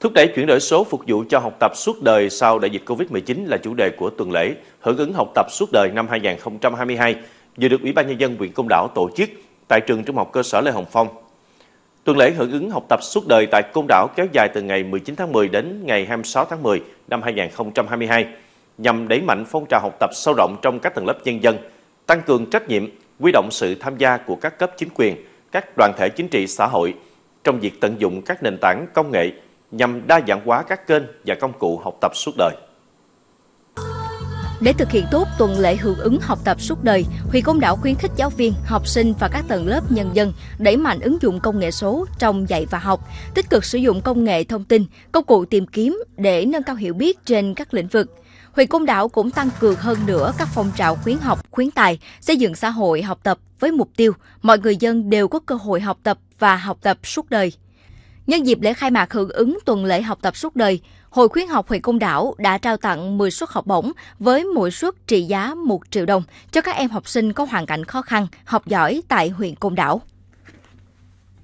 Thúc đẩy chuyển đổi số phục vụ cho học tập suốt đời sau đại dịch Covid-19 là chủ đề của tuần lễ hưởng ứng học tập suốt đời năm 2022 vừa được Ủy ban Nhân dân huyện Công Đảo tổ chức tại trường Trung học cơ sở Lê Hồng Phong. Tuần lễ hưởng ứng học tập suốt đời tại Côn Đảo kéo dài từ ngày 19 tháng 10 đến ngày 26 tháng 10 năm 2022 nhằm đẩy mạnh phong trào học tập sâu rộng trong các tầng lớp nhân dân, tăng cường trách nhiệm, quy động sự tham gia của các cấp chính quyền, các đoàn thể chính trị xã hội trong việc tận dụng các nền tảng công nghệ nhằm đa dạng hóa các kênh và công cụ học tập suốt đời. Để thực hiện tốt tuần lễ hưởng ứng học tập suốt đời, huyện Côn Đảo khuyến khích giáo viên, học sinh và các tầng lớp nhân dân đẩy mạnh ứng dụng công nghệ số trong dạy và học, tích cực sử dụng công nghệ thông tin, công cụ tìm kiếm để nâng cao hiểu biết trên các lĩnh vực. Huyện Côn Đảo cũng tăng cường hơn nữa các phong trào khuyến học, khuyến tài, xây dựng xã hội học tập với mục tiêu mọi người dân đều có cơ hội học tập và học tập suốt đời. Nhân dịp lễ khai mạc hưởng ứng tuần lễ học tập suốt đời, Hội khuyến học huyện Côn Đảo đã trao tặng 10 suất học bổng với mỗi suất trị giá 1 triệu đồng cho các em học sinh có hoàn cảnh khó khăn, học giỏi tại huyện Côn Đảo.